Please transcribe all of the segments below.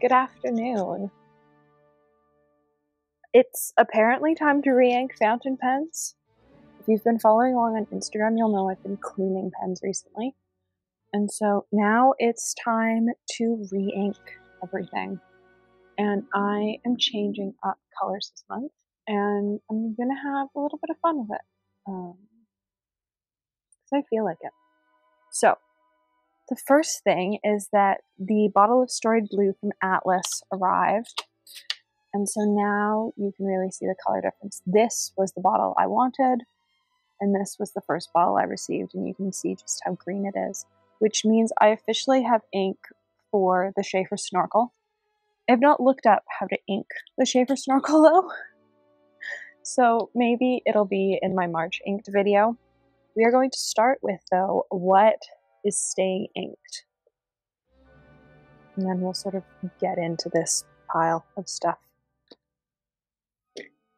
Good afternoon. It's apparently time to re-ink fountain pens. If you've been following along on Instagram, you'll know I've been cleaning pens recently. And so now it's time to re-ink everything. And I am changing up colors this month, and I'm gonna have a little bit of fun with it. Um, because I feel like it. So, the first thing is that the bottle of Storied Blue from Atlas arrived. And so now you can really see the color difference. This was the bottle I wanted, and this was the first bottle I received, and you can see just how green it is, which means I officially have ink for the Sheaffer Snorkel. I have not looked up how to ink the Sheaffer Snorkel though, so maybe it'll be in my March inked video. We are going to start with though what is staying inked. And then we'll sort of get into this pile of stuff.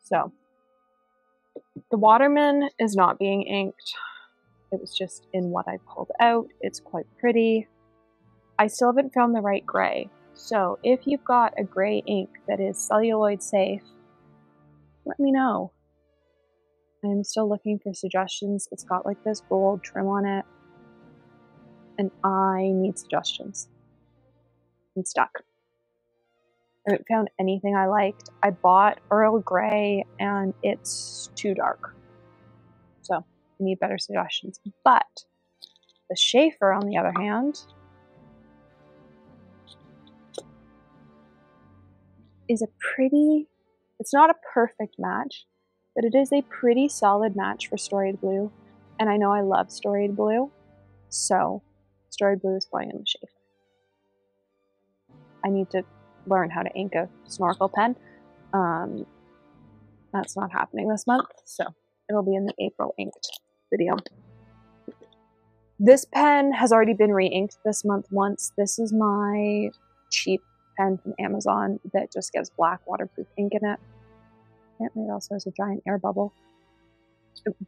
So, the Waterman is not being inked. It was just in what I pulled out. It's quite pretty. I still haven't found the right gray. So, if you've got a gray ink that is celluloid safe, let me know. I'm still looking for suggestions. It's got like this gold trim on it and I need suggestions. I'm stuck. I haven't found anything I liked. I bought Earl Grey and it's too dark. So I need better suggestions. But the Sheaffer, on the other hand, is a pretty, it's not a perfect match, but it is a pretty solid match for Storied Blue. And I know I love Storied Blue. So Storied Blue is going in the Sheaffer. I need to learn how to ink a snorkel pen. Um, that's not happening this month, so it'll be in the April inked video. This pen has already been re-inked this month once. This is my cheap pen from Amazon that just gets black waterproof ink in it. Apparently it also has a giant air bubble.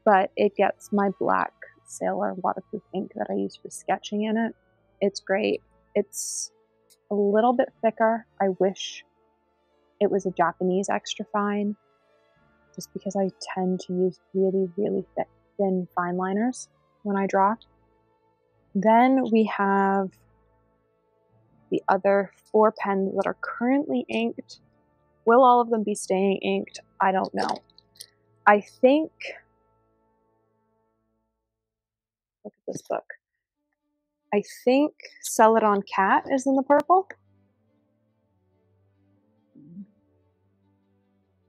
But it gets my black Sailor waterproof ink that I use for sketching in it. It's great. It's a little bit thicker. I wish it was a Japanese extra fine, just because I tend to use really, really thick, thin fine liners when I draw. Then we have the other four pens that are currently inked. Will all of them be staying inked? I don't know. I think this book. I think Celadon Cat is in the purple.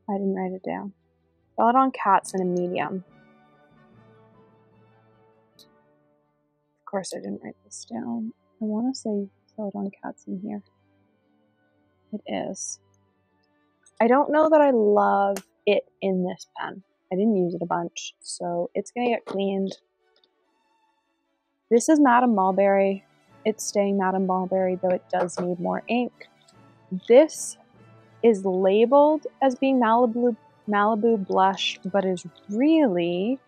I didn't write it down. Celadon Cat's in a medium. Of course, I didn't write this down. I want to say Celadon Cat's in here. It is. I don't know that I love it in this pen. I didn't use it a bunch, so it's going to get cleaned. This is Madame Mulberry. It's staying Madame Mulberry, though it does need more ink. This is labeled as being Malibu, Malibu Blush, but is really...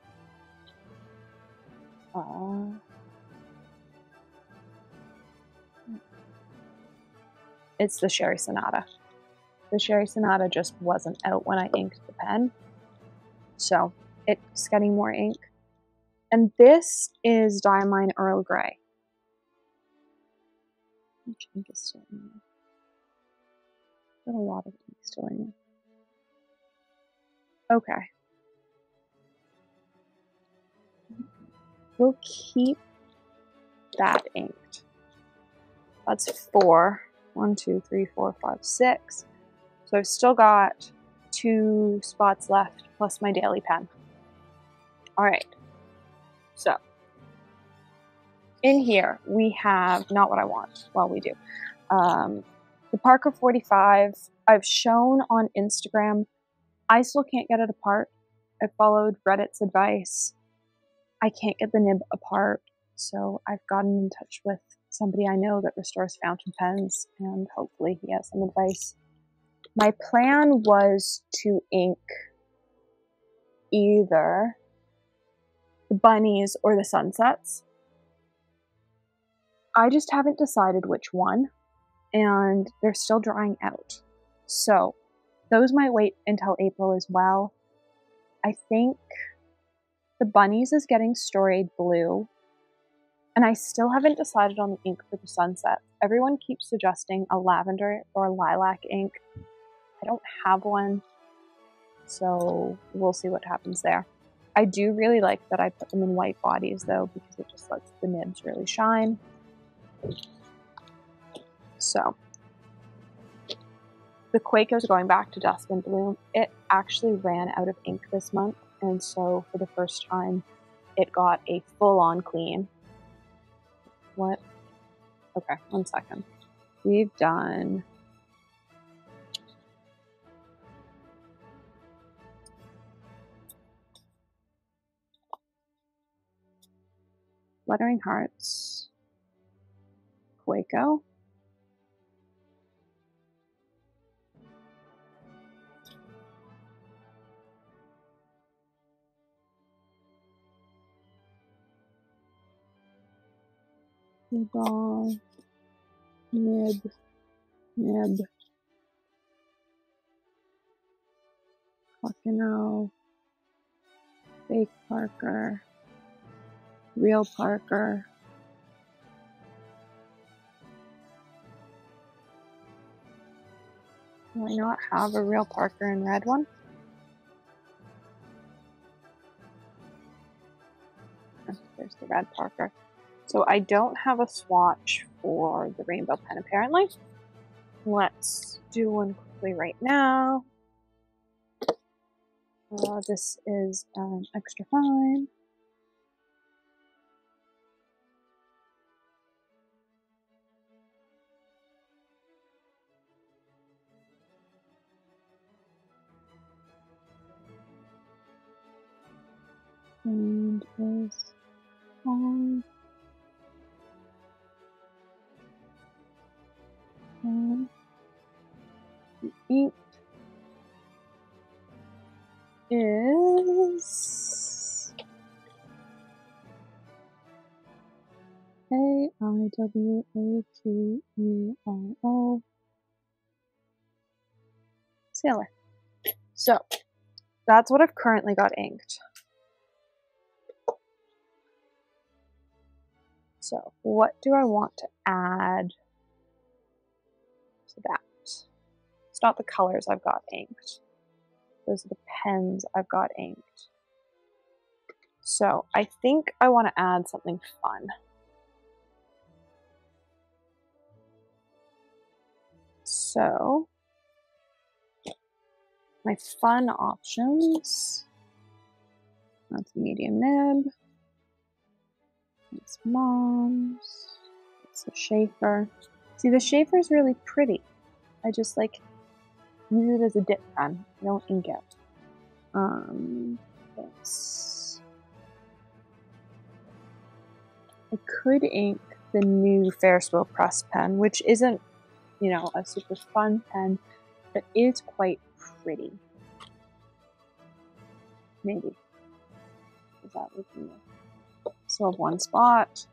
Uh, it's the Sherry Sonata. The Sherry Sonata just wasn't out when I inked the pen. So it's getting more ink. And this is Diamine Earl Grey. Which ink is still in there? Got a lot of ink still in there. Okay. We'll keep that inked. That's four. One, two, three, four, five, six. So I've still got two spots left plus my daily pen. All right. So in here we have not what I want. Well, we do. Um, the Parker 45, I've shown on Instagram. I still can't get it apart. I followed Reddit's advice. I can't get the nib apart, so I've gotten in touch with somebody I know that restores fountain pens, and hopefully he has some advice. My plan was to ink either the bunnies, or the sunsets. I just haven't decided which one. and they're still drying out. So those might wait until April as well. I think the bunnies is getting storied blue. And I still haven't decided on the ink for the sunset. Everyone keeps suggesting a lavender or a lilac ink. I don't have one, so we'll see what happens there. I do really like that I put them in white bodies though, because it just lets the nibs really shine. So, the Kaweco's going back to Dusk in Bloom. It actually ran out of ink this month, and so for the first time, it got a full-on clean. What? Okay, one second. We've done Fluttering Hearts, Kaweco, ball, nib, nib, Kakuno, fake Parker, real Parker. Do I not have a real Parker in red one? There's the red Parker. So I don't have a swatch for the rainbow pen apparently. Let's do one quickly right now. Uh, this is an extra fine. And is on and ink is A I W A T E R O Sailor. So that's what I've currently got inked. So what do I want to add to that. It's not the colors I've got inked. Those are the pens I've got inked. So I think I want to add something fun. So my fun options, that's medium nib, mom's, it's a Sheaffer. See, the Sheaffer is really pretty. I just like use it as a dip pen. I don't ink it. Um, this. I could ink the new Ferris wheel press pen, which isn't, you know, a super fun pen, but is quite pretty. Maybe. Is that looking? So one spot.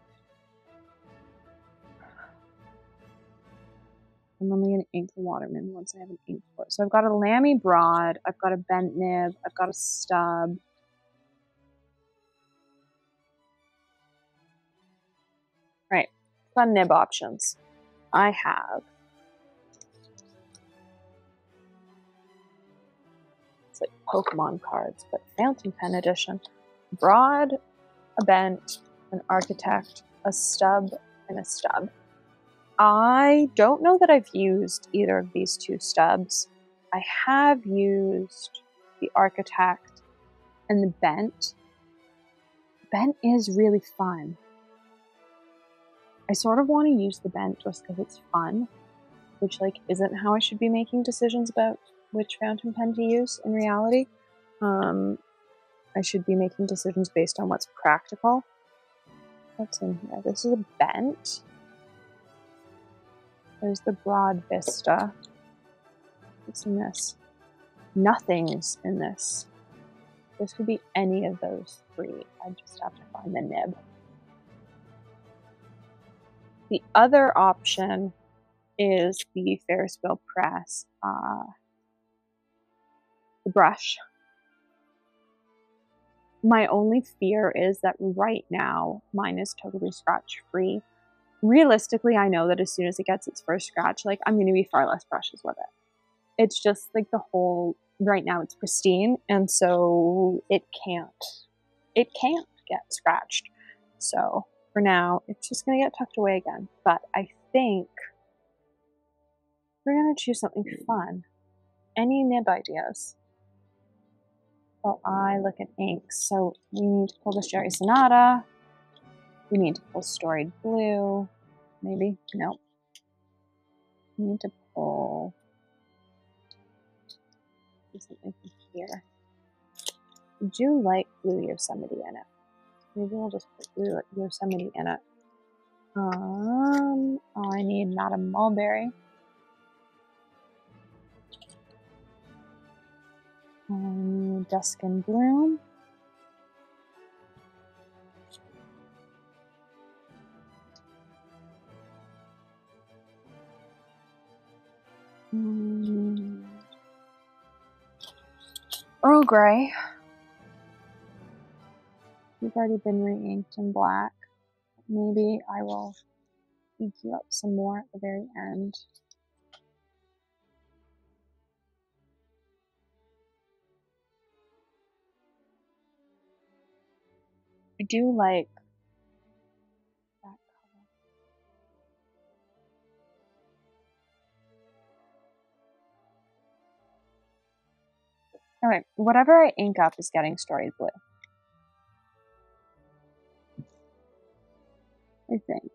I'm only going to ink the Waterman once I have an ink for it. So I've got a Lamy Broad, I've got a bent nib, I've got a stub. Right, fun nib options. I have it's like Pokemon cards, but fountain pen edition. Broad, a bent, an architect, a stub, and a stub. I don't know that I've used either of these two stubs. I have used the Architect and the Bent. Bent is really fun. I sort of want to use the Bent just because it's fun, which like isn't how I should be making decisions about which fountain pen to use in reality. Um, I should be making decisions based on what's practical. What's in here? This is a Bent. There's the broad vista. What's in this? Nothing's in this. This could be any of those three. I just have to find the nib. The other option is the Ferris Wheel Press uh, the brush. My only fear is that right now mine is totally scratch free. Realistically, I know that as soon as it gets its first scratch, like I'm going to be far less brushes with it. It's just like the whole right now it's pristine and so it can't it can't get scratched. So for now, it's just going to get tucked away again. But I think we're going to choose something fun. Any nib ideas? Well, I look at inks. So we need to pull the Sherry Sonata. We need to pull Storied Blue. Maybe? No. We need to pull something from here. I do like Blue Yosemite in it. Maybe we'll just put Blue Yosemite in it. Um, oh, I need Madame Mulberry. Um, Dusk in Bloom. Um, Earl Grey. You've already been re-inked in black. Maybe I will ink you up some more at the very end. I do like that color. Alright, whatever I ink up is getting storied blue. I think.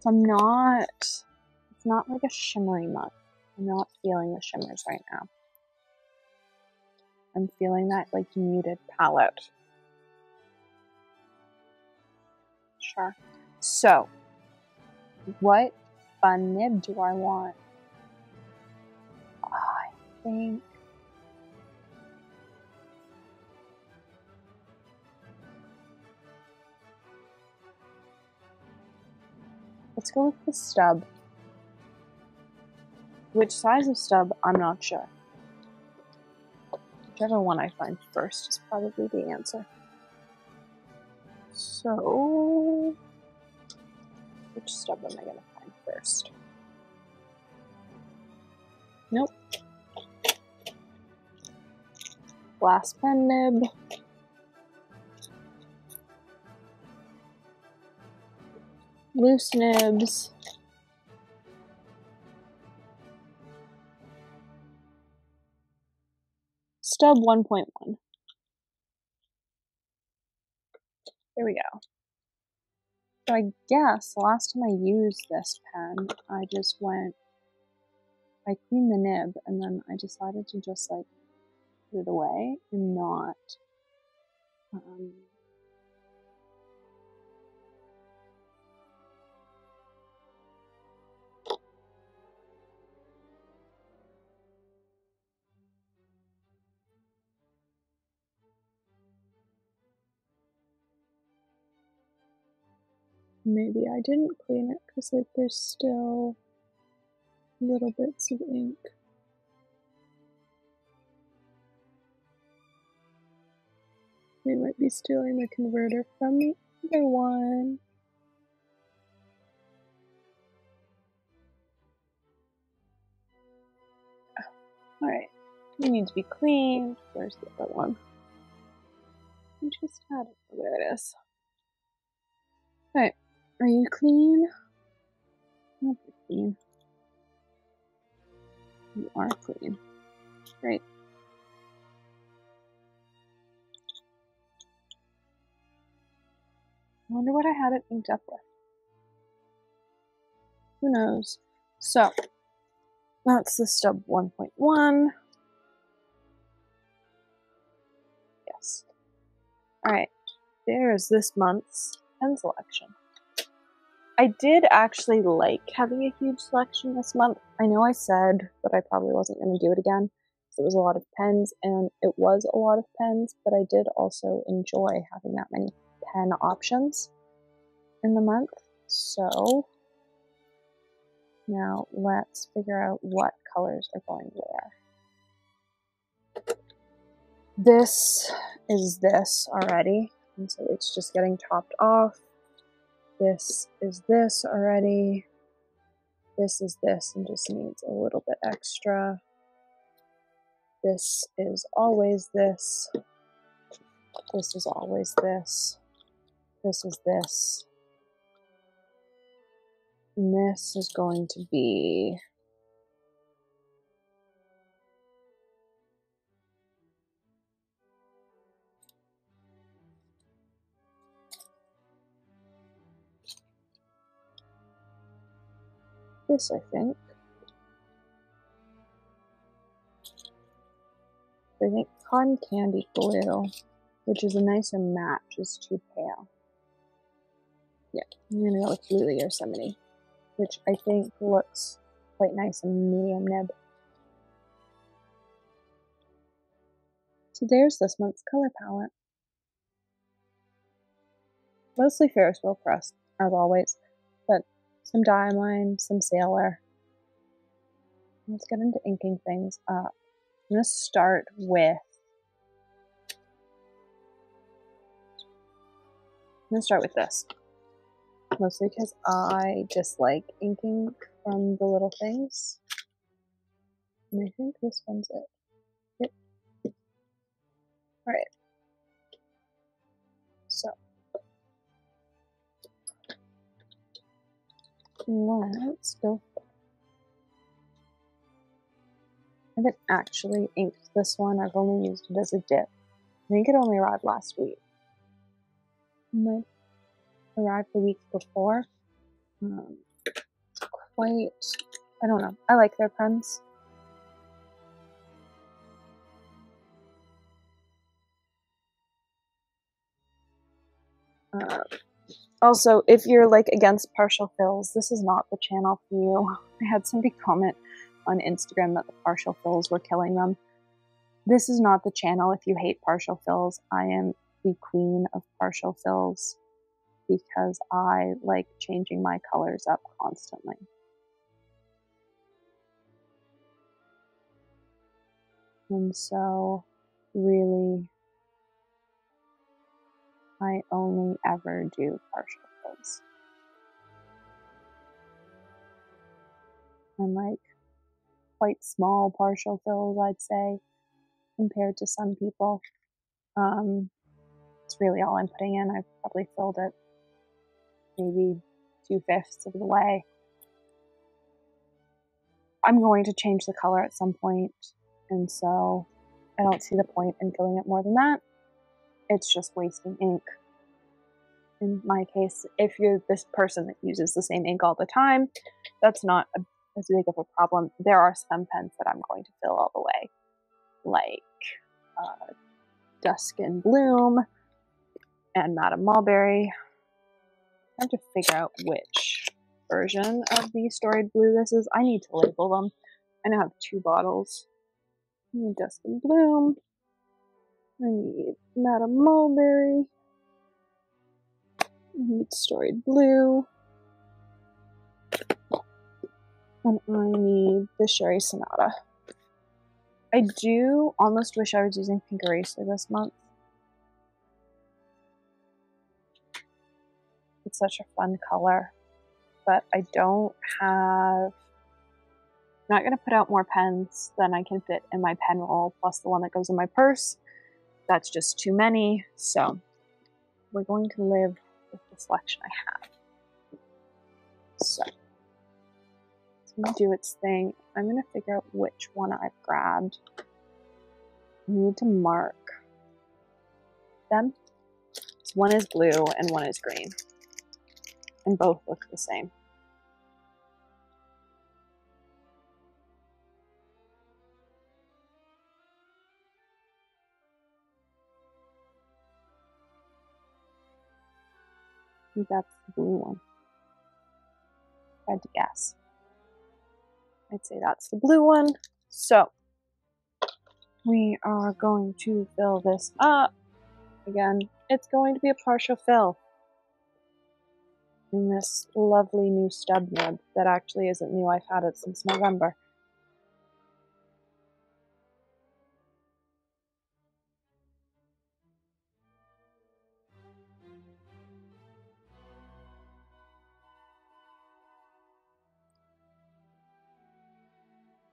So I'm not, it's not like a shimmery month. I'm not feeling the shimmers right now. I'm feeling that like muted palette. Sure. So, what fun nib do I want? I think Let's go with the stub. Which size of stub, I'm not sure. Whichever one I find first is probably the answer. So, which stub am I going to find first? Nope. Glass pen nib. loose nibs. Stub 1.1. There we go. So I guess last time I used this pen, I just went, I cleaned the nib and then I decided to just like put it away and not um, maybe I didn't clean it because like there's still little bits of ink. We might be stealing the converter from the other one. Oh, alright, you need to be cleaned. Where's the other one? I just had it. Oh, there it is. Alright. Are you clean? Not clean. You are clean. Great. I wonder what I had it inked up with. Who knows? So, that's the stub 1.1. Yes. Alright, there's this month's pen selection. I did actually like having a huge selection this month. I know I said that I probably wasn't going to do it again because it was a lot of pens, and it was a lot of pens, but I did also enjoy having that many pen options in the month. So Now let's figure out what colors are going where. This is this already, and so it's just getting topped off. This is this already. This is this and just needs a little bit extra. This is always this. This is always this. This is this. And this is going to be this, I think. I think cotton candy blue, which is a nicer match, is too pale. Yeah, I'm gonna go with Blue Yosemite, which I think looks quite nice and medium nib. So there's this month's color palette. Mostly Ferris wheel pressed, as always, some Diamine, some Sailor. Let's get into inking things up. I'm going to start with. I'm to start with this. Mostly because I dislike inking from the little things. And I think this one's it. Yep. Alright. Let's go. I haven't actually inked this one. I've only used it as a dip. I think it only arrived last week. It might arrive the week before. Um, quite, I don't know. I like their pens. Uh, also, if you're like against partial fills, this is not the channel for you. I had somebody comment on Instagram that the partial fills were killing them. This is not the channel if you hate partial fills. I am the queen of partial fills because I like changing my colors up constantly. And so, really, I only ever do partial fills. And like quite small partial fills, I'd say, compared to some people. Um, it's really all I'm putting in. I've probably filled it maybe two fifths of the way. I'm going to change the color at some point, and so I don't see the point in filling it more than that. It's just wasting ink. In my case, if you're this person that uses the same ink all the time, that's not a as big of a problem. There are some pens that I'm going to fill all the way, like uh, Dusk in Bloom and Madame Mulberry. I have to figure out which version of the storied blue this is. I need to label them. I now have two bottles. Dusk in Bloom. I need Madame Mulberry. I need storied blue. And I need the Sherry Sonata. I do almost wish I was using Pink Eraser this month. It's such a fun color. But I don't have... I'm not going to put out more pens than I can fit in my pen roll, plus the one that goes in my purse. That's just too many, so we're going to live with the selection I have. So gonna do its thing. I'm gonna figure out which one I've grabbed. I need to mark them. So one is blue and one is green. And both look the same. Think that's the blue one. I had to guess. I'd say that's the blue one. So we are going to fill this up. Again, it's going to be a partial fill. in this lovely new stub nib that actually isn't new. I've had it since November.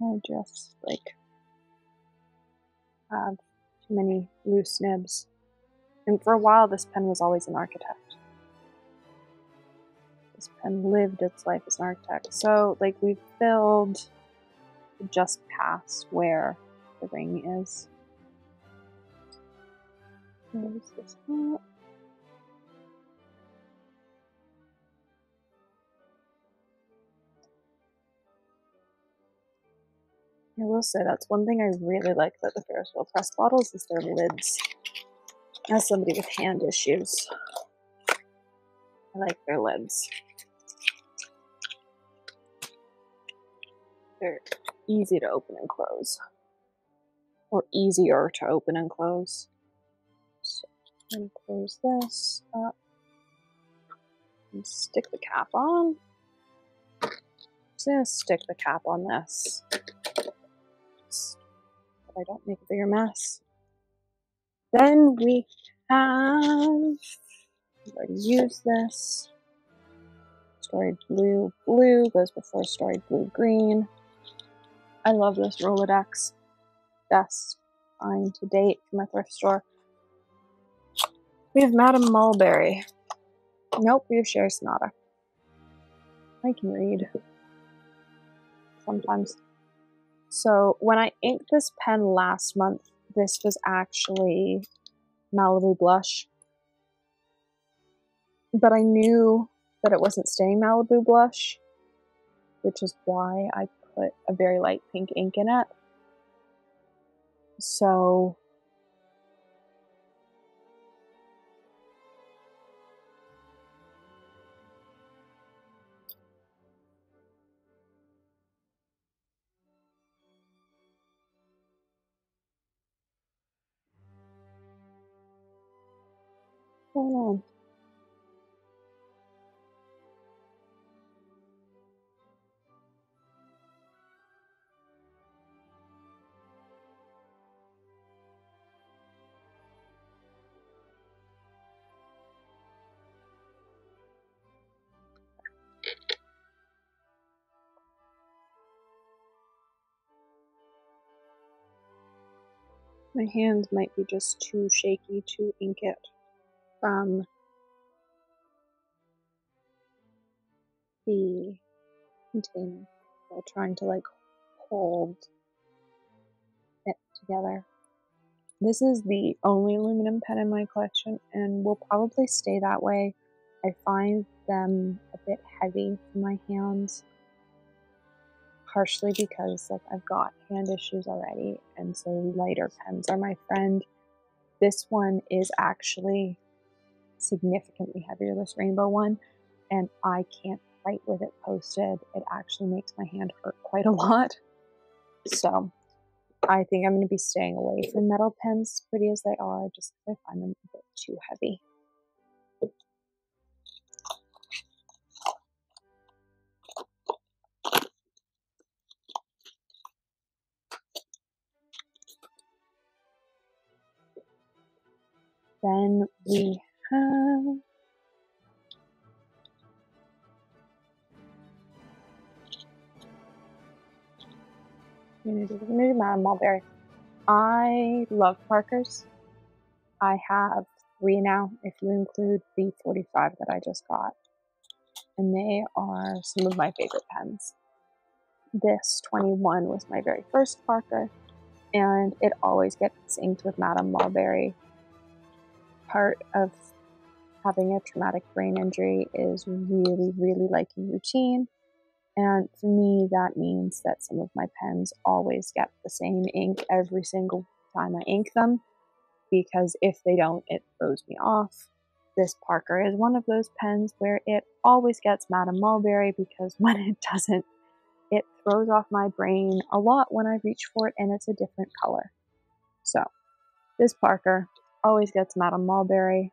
I just like have too many loose nibs. And for a while, this pen was always an architect. This pen lived its life as an architect. So, like, we filled just past where the ring is. Close this up. I will say that's one thing I really like about the Ferris wheel press bottles is their lids. As somebody with hand issues, I like their lids. They're easy to open and close, or easier to open and close. So I'm close this up and stick the cap on. I'm Just gonna stick the cap on this I don't make a bigger mess. Then we have, I've used this. Storied blue, blue goes before storied blue, green. I love this Rolodex. Best find to date from my thrift store. We have Madame Mulberry. Nope, we have Sherry Sonata. I can read. Sometimes. So when I inked this pen last month, this was actually Malibu Blush. But I knew that it wasn't staying Malibu Blush, which is why I put a very light pink ink in it. So My hands might be just too shaky to ink it from the container while trying to like hold it together. This is the only aluminum pen in my collection and will probably stay that way. I find them a bit heavy for my hands, partially because like I've got hand issues already, and so lighter pens are my friend. This one is actually significantly heavier, this rainbow one, and I can't write with it posted. It actually makes my hand hurt quite a lot. So I think I'm going to be staying away from metal pens, pretty as they are, just because I find them a bit too heavy. Then we have Mulberry. I love Parkers. I have three now, if you include the 45 that I just got. And they are some of my favorite pens. This 21 was my very first Parker, and it always gets inked with Madame Mulberry. Part of having a traumatic brain injury is really, really liking routine. And for me, that means that some of my pens always get the same ink every single time I ink them, because if they don't, it throws me off. This Parker is one of those pens where it always gets Madame Mulberry because when it doesn't, it throws off my brain a lot when I reach for it and it's a different color. So, this Parker always gets Madame Mulberry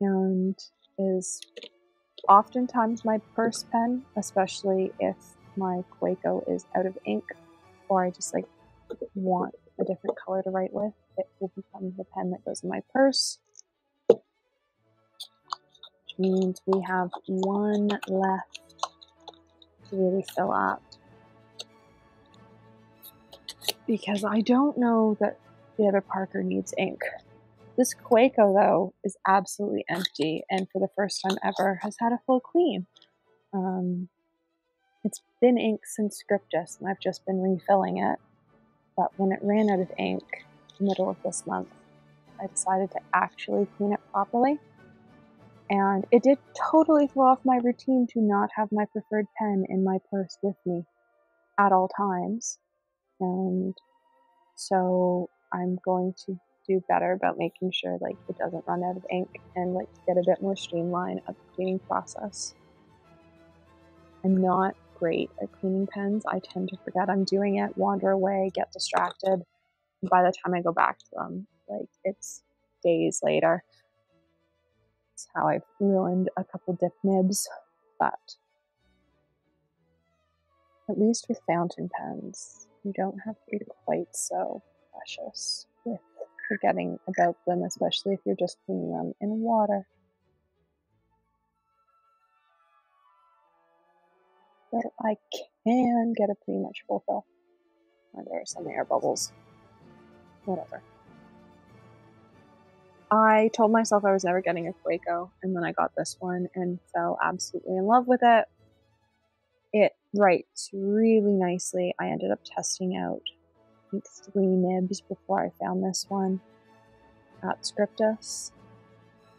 and is oftentimes my purse pen, especially if my Kaweco is out of ink or I just like want a different color to write with, it will become the pen that goes in my purse. Which means we have one left to really fill up. Because I don't know that the other Parker needs ink. This Kaweco, though, is absolutely empty and for the first time ever has had a full clean. Um, it's been ink since Scriptus and I've just been refilling it. But when it ran out of ink, middle of this month, I decided to actually clean it properly. And it did totally throw off my routine to not have my preferred pen in my purse with me at all times. And so I'm going to do better about making sure like it doesn't run out of ink and like get a bit more streamline of the cleaning process. I'm not great at cleaning pens. I tend to forget I'm doing it, wander away, get distracted. And by the time I go back to them, like it's days later. It's how I've ruined a couple dip nibs, but at least with fountain pens, you don't have to be quite so precious with forgetting about them, especially if you're just cleaning them in water. But I can get a pretty much full fill. Oh, there are some air bubbles. Whatever. I told myself I was never getting a Kaweco, and then I got this one and fell absolutely in love with it. It writes really nicely. I ended up testing out think three nibs before I found this one at Scriptus,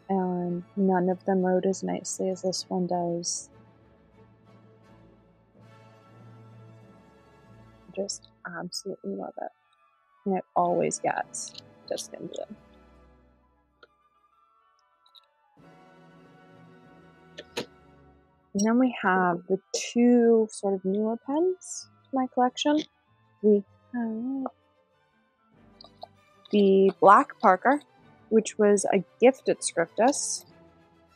and none of them wrote as nicely as this one does. Just absolutely love it. And it always gets Dusk in Bloom. And then we have the two sort of newer pens to my collection. We the Black Parker, which was a gift at Scriptus,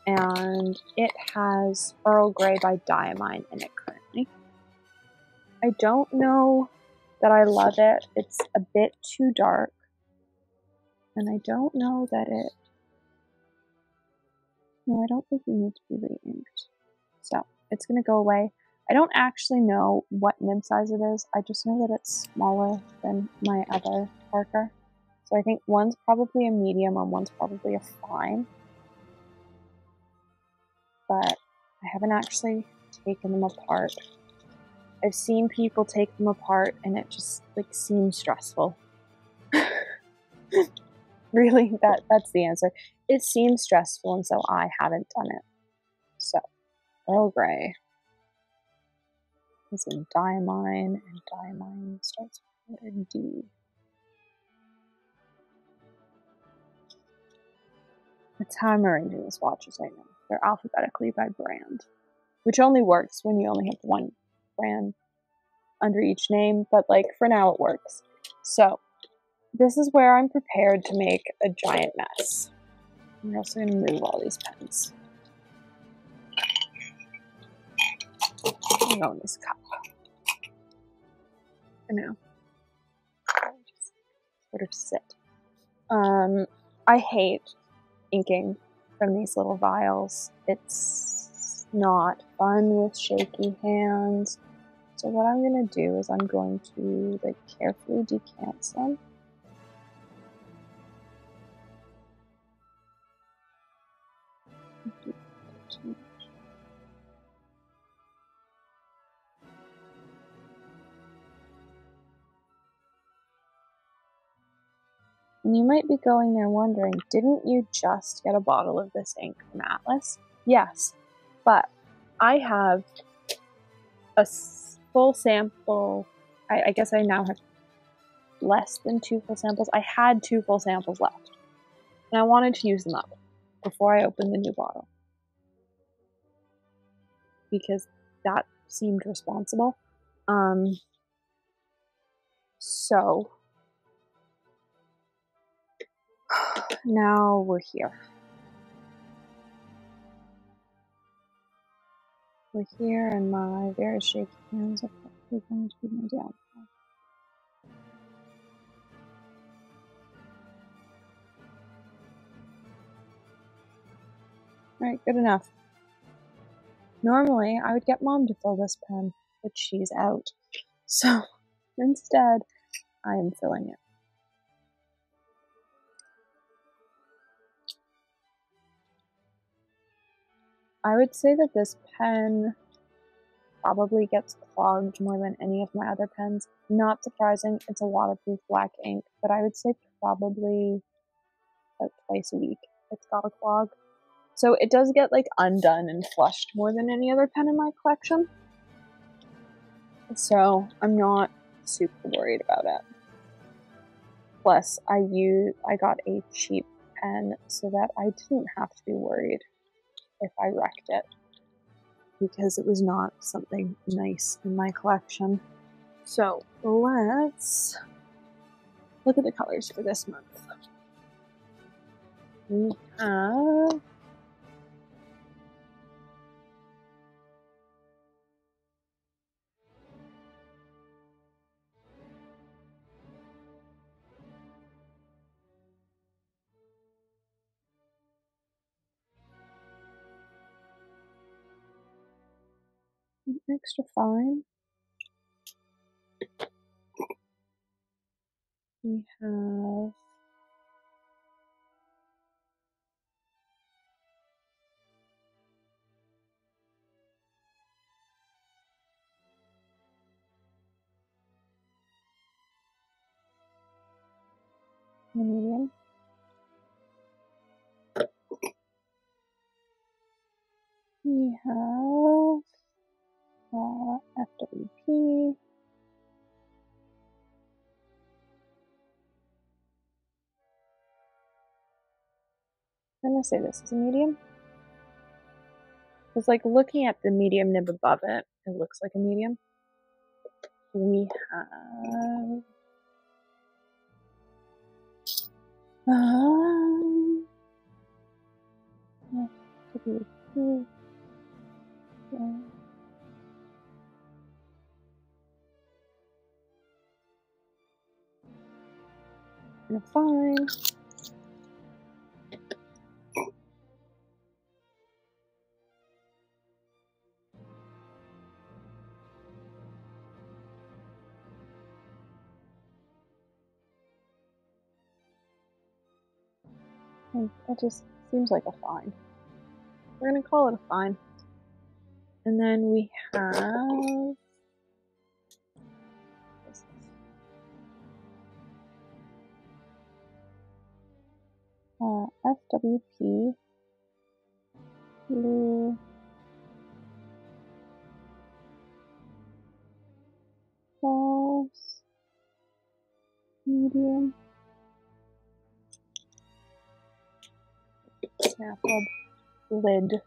and it has Earl Grey by Diamine in it currently. I don't know that I love it. It's a bit too dark, and I don't know that it. No, I don't think it needs to be re-inked. So it's going to go away. I don't actually know what nib size it is. I just know that it's smaller than my other Parker. So I think one's probably a medium and one's probably a fine. But I haven't actually taken them apart. I've seen people take them apart and it just like seems stressful. really, that that's the answer. It seems stressful and so I haven't done it. So, Earl Grey is in diamine, and diamine starts with a D. That's how I'm arranging the swatches right now. They're alphabetically by brand, which only works when you only have one brand under each name, but like for now it works. So, this is where I'm prepared to make a giant mess. I'm also going to move all these pens. Go in this cup for now. Just sort of sit. Um, I hate inking from these little vials. It's not fun with shaky hands. So what I'm going to do is I'm going to like carefully decant some. You might be going there wondering, didn't you just get a bottle of this ink from Atlas? Yes, but I have a full sample. I, I guess I now have less than two full samples. I had two full samples left, and I wanted to use them up before I opened the new bottle because that seemed responsible. Um, so now we're here. We're here, and my very shaky hands are probably going to be my downfall. Alright, good enough. Normally, I would get mom to fill this pen, but she's out. So, instead, I am filling it. I would say that this pen probably gets clogged more than any of my other pens. Not surprising, it's a waterproof black ink, but I would say probably about twice a week it's got a clog. So it does get like undone and flushed more than any other pen in my collection. So I'm not super worried about it. Plus, I use I got a cheap pen so that I didn't have to be worried if I wrecked it because it was not something nice in my collection. So let's look at the colors for this month. We have extra fine. We have medium. Gonna say this is a medium. Because like looking at the medium nib above it, it looks like a medium. We have um, fine. That just seems like a fine. We're gonna call it a fine. And then we have uh, FWP blue false medium snap lid.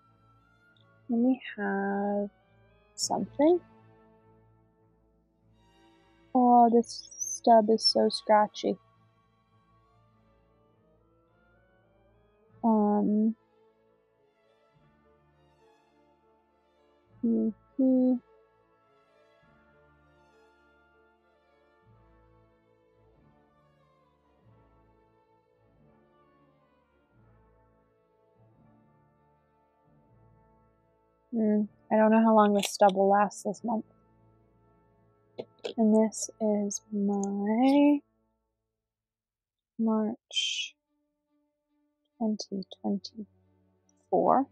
Then we have something. Oh this stub is so scratchy. Um, mm-hmm. Mm, I don't know how long this stub will last this month. And this is my March 2024.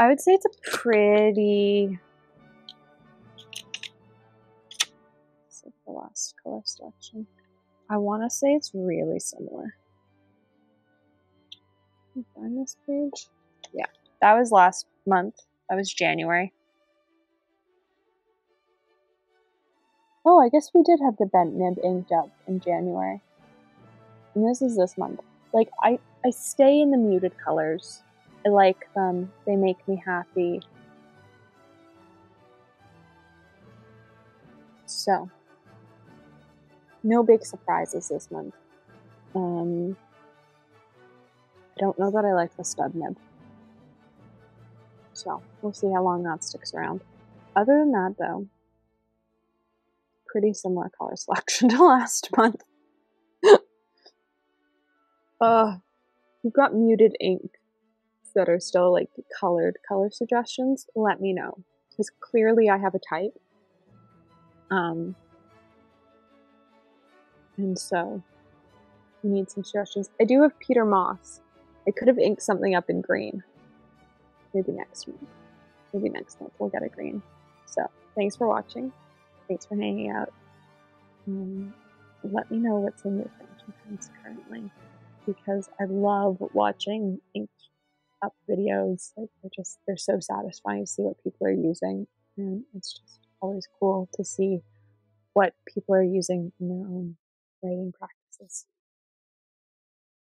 I would say it's a pretty. This is the last color selection. I want to say it's really similar. Find this page? Yeah, that was last month. That was January. Oh, I guess we did have the bent nib inked up in January. And this is this month. Like, I, I stay in the muted colors. I like them. They make me happy. So, no big surprises this month. Um, don't know that I like the stub nib. So we'll see how long that sticks around. Other than that, though, pretty similar color selection to last month. uh, you've got muted ink that are still like colored color suggestions. Let me know because clearly I have a type. Um, and so we need some suggestions. I do have Peter Moss. I could have inked something up in green. Maybe next month. Maybe next month we'll get a green. So thanks for watching. Thanks for hanging out. Um, let me know what's in your fountain pens currently because I love watching ink up videos. Like they're just they're so satisfying to see what people are using, and it's just always cool to see what people are using in their own writing practices.